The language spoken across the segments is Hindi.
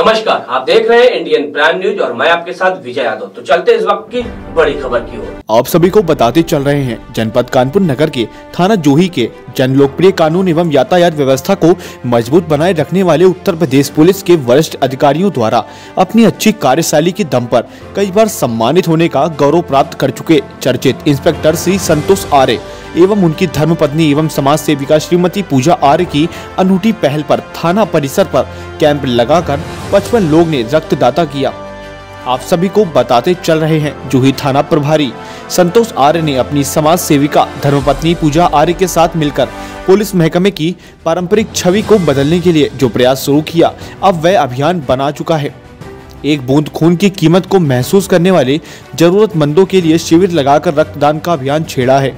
नमस्कार, आप देख रहे हैं इंडियन प्राइम न्यूज़ और मैं आपके साथ विजय यादव। तो चलते इस वक्त की बड़ी खबर की ओर। आप सभी को बताते चल रहे हैं, जनपद कानपुर नगर के, थाना जोही के जन लोकप्रिय कानून एवं यातायात व्यवस्था को मज़बूत बनाए रखने वाले उत्तर प्रदेश पुलिस के वरिष्ठ अधिकारियों द्वारा अपनी अच्छी कार्यशैली के दम पर कई बार सम्मानित होने का गौरव प्राप्त कर चुके चर्चित इंस्पेक्टर श्री संतोष आर्य। एवं उनकी धर्मपत्नी एवं समाज सेविका श्रीमती पूजा आर्य की अनूठी पहल पर, थाना परिसर पर कैंप लगाकर पचपन लोग ने रक्तदाता किया। आप सभी को बताते चल रहे हैं जूही थाना प्रभारी संतोष आर्य ने अपनी समाज सेविका धर्मपत्नी पूजा आर्य के साथ मिलकर पुलिस महकमे की पारंपरिक छवि को बदलने के लिए जो प्रयास शुरू किया, अब वह अभियान बना चुका है। एक बूंद खून की कीमत को महसूस करने वाले जरूरतमंदों के लिए शिविर लगाकर रक्तदान का अभियान छेड़ा है।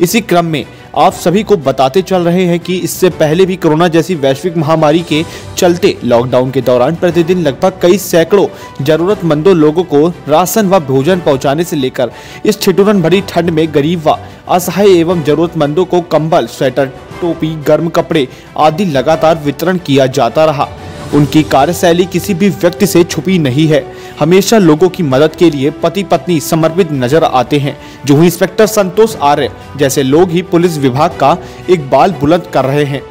इसी क्रम में आप सभी को बताते चल रहे हैं कि इससे पहले भी कोरोना जैसी वैश्विक महामारी के चलते लॉकडाउन के दौरान प्रतिदिन लगभग कई सैकड़ों जरूरतमंदों लोगों को राशन व भोजन पहुँचाने से लेकर इस ठिठुरन भरी ठंड में गरीब व असहाय एवं जरूरतमंदों को कंबल स्वेटर टोपी, गर्म कपड़े आदि लगातार वितरण किया जाता रहा। उनकी कार्यशैली किसी भी व्यक्ति से छुपी नहीं है। हमेशा लोगों की मदद के लिए पति पत्नी समर्पित नज़र आते हैं, जो इंस्पेक्टर संतोष आर्य जैसे लोग ही पुलिस विभाग का एक बाल बुलंद कर रहे हैं।